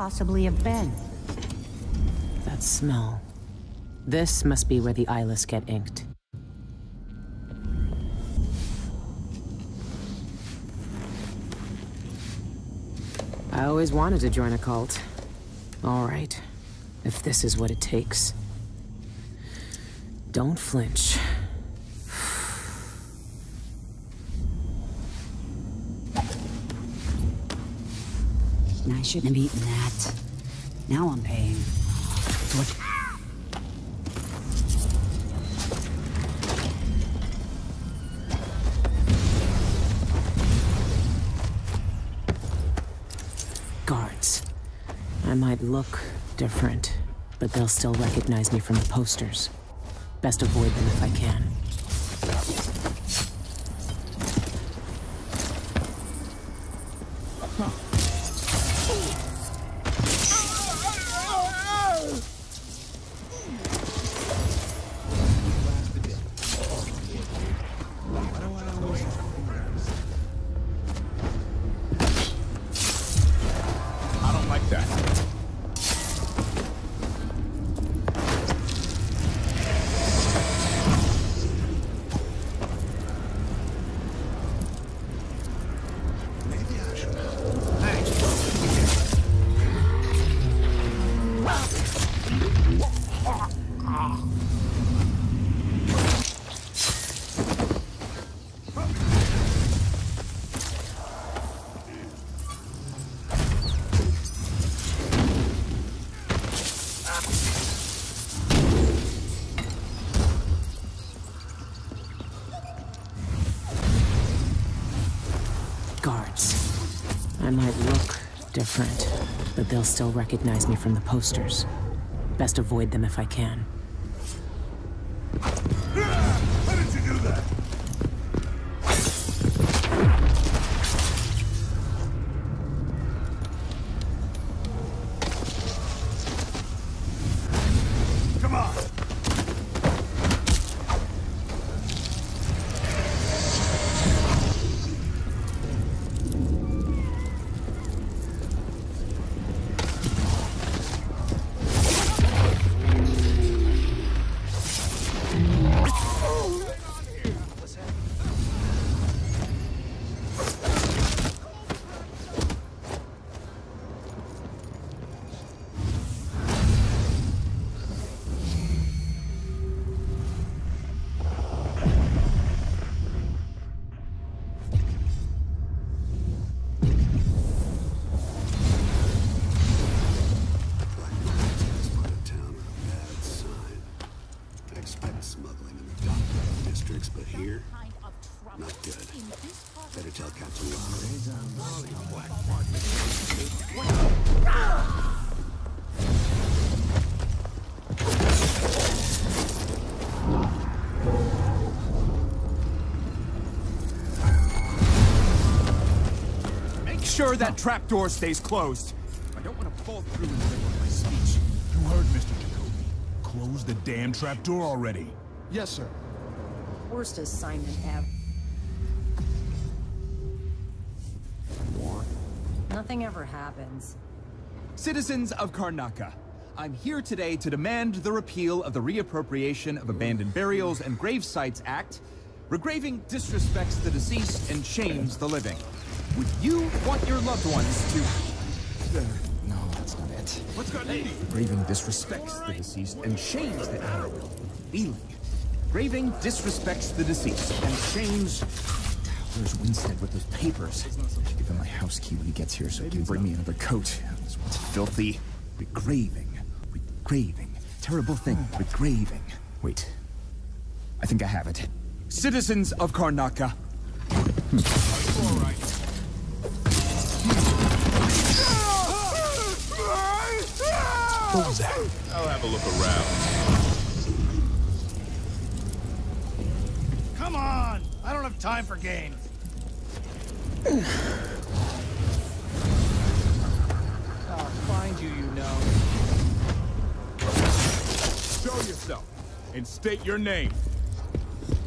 possibly have been? That smell. This must be where the eyeless get inked. I always wanted to join a cult. All right, if this is what it takes. Don't flinch. I shouldn't have eaten that. Now I'm paying. What? Guards. I might look different, but they'll still recognize me from the posters. Best avoid them if I can. That. I might look different, but they'll still recognize me from the posters. Best avoid them if I can. Dock but here, not good. Better tell Captain Locke. Make sure that trapdoor stays closed. I don't want to fall through in the middle of my speech. You heard Mr. Jacoby. Close the damn trapdoor already. Yes, sir. Worst assignment ever. Nothing ever happens. Citizens of Karnaca, I'm here today to demand the repeal of the Reappropriation of Abandoned Burials and Grave Sites Act. Regraving disrespects the deceased and shames the living. Would you want your loved ones to... Uh, No, that's not it. What's got hey. Graving disrespects the deceased and shames the Feeling. Graving disrespects the deceased and shames... Where's Winstead with those papers? I Give him my house key when he gets here so he can bring me another coat. This one's filthy. Regraving. Regraving. Terrible thing. Regraving. Wait. I think I have it. Citizens of Karnaca. All right. What was that? I'll have a look around. Come on! I don't have time for games. I'll find you, you know. Show yourself and state your name.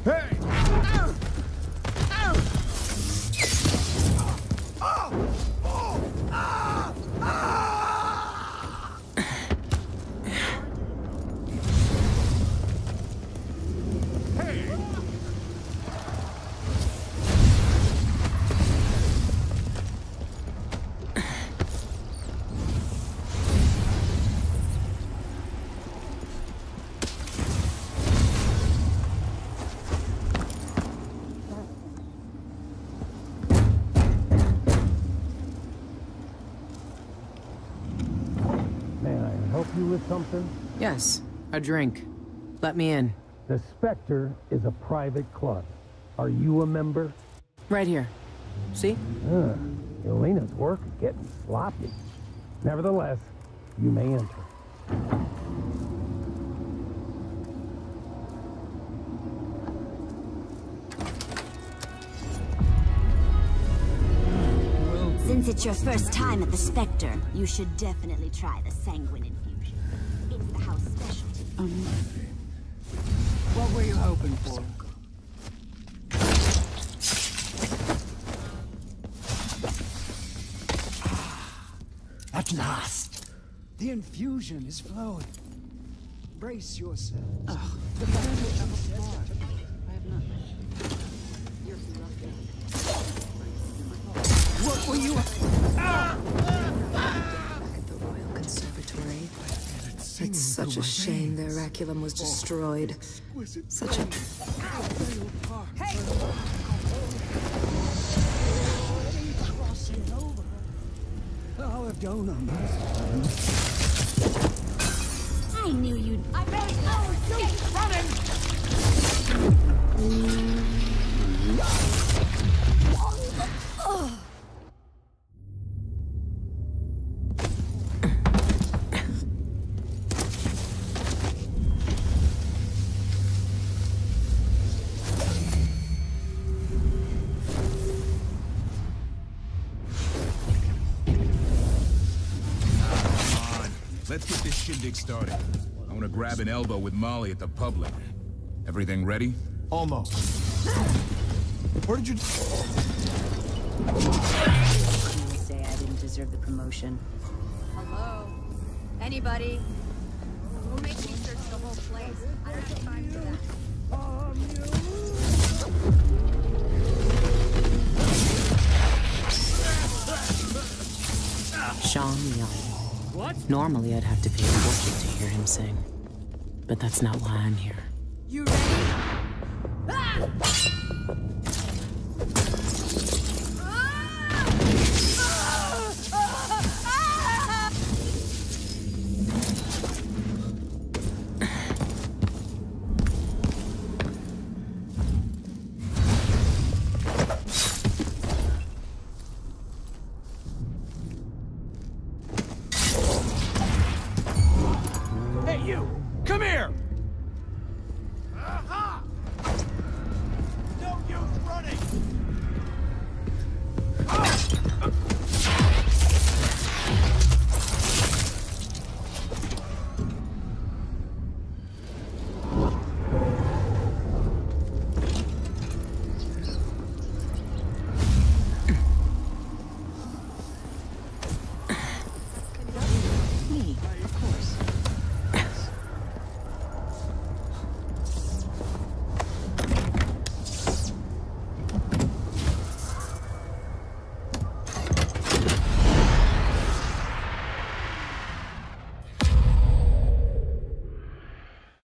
Hey! Ah! Something? Yes, a drink. Let me in. The Spectre is a private club. Are you a member? Right here. See? Huh. Elena's work is getting sloppy. Nevertheless, you may enter. Since it's your first time at the Spectre, you should definitely try the Sanguine specialty. What were you hoping for? At last! The infusion is flowing. Brace yourselves. The battle of the Lord. What were you... Back at the Royal Conservatory. It's such a shame their Raculum was destroyed. Such a... How have Donum? I knew you'd... I really... Oh, Let's get this shindig started. I want to grab an elbow with Molly at the public. Everything ready? Almost. Where did you... You say I didn't deserve the promotion. Hello? Anybody? Who makes me search the whole place? I don't have time for that. Sean Young. What? Normally I'd have to pay a fortune to hear him sing. But that's not why I'm here. You ready? Hey,